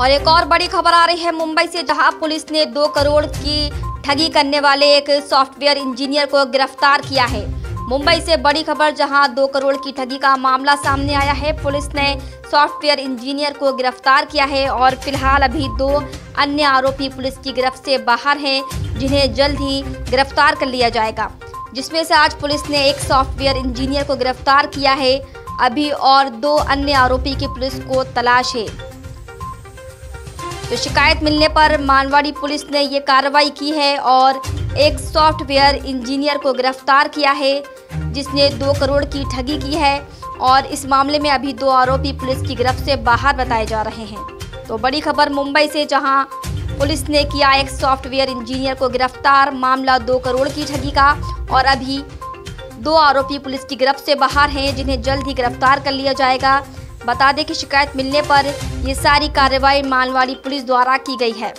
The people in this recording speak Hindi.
और एक और बड़ी खबर आ रही है मुंबई से, जहाँ पुलिस ने दो करोड़ की ठगी करने वाले एक सॉफ्टवेयर इंजीनियर को गिरफ़्तार किया है। मुंबई से बड़ी खबर, जहाँ दो करोड़ की ठगी का मामला सामने आया है, पुलिस ने सॉफ्टवेयर इंजीनियर को गिरफ़्तार किया है और फ़िलहाल अभी दो अन्य आरोपी पुलिस की गिरफ्त से बाहर हैं, जिन्हें जल्द ही गिरफ़्तार कर लिया जाएगा। जिसमें से आज पुलिस ने एक सॉफ्टवेयर इंजीनियर को गिरफ़्तार किया है। अभी और दो अन्य आरोपी की पुलिस को तलाश है। तो शिकायत मिलने पर मानवाड़ी पुलिस ने ये कार्रवाई की है और एक सॉफ्टवेयर इंजीनियर को गिरफ़्तार किया है, जिसने दो करोड़ की ठगी की है और इस मामले में अभी दो आरोपी पुलिस की गिरफ्त से बाहर बताए जा रहे हैं। तो बड़ी खबर मुंबई से, जहाँ पुलिस ने किया एक सॉफ्टवेयर इंजीनियर को गिरफ़्तार, मामला दो करोड़ की ठगी का और अभी दो आरोपी पुलिस की गिरफ्त से बाहर हैं, जिन्हें जल्द ही गिरफ़्तार कर लिया जाएगा। बता दें कि शिकायत मिलने पर ये सारी कार्रवाई मालवाड़ी पुलिस द्वारा की गई है।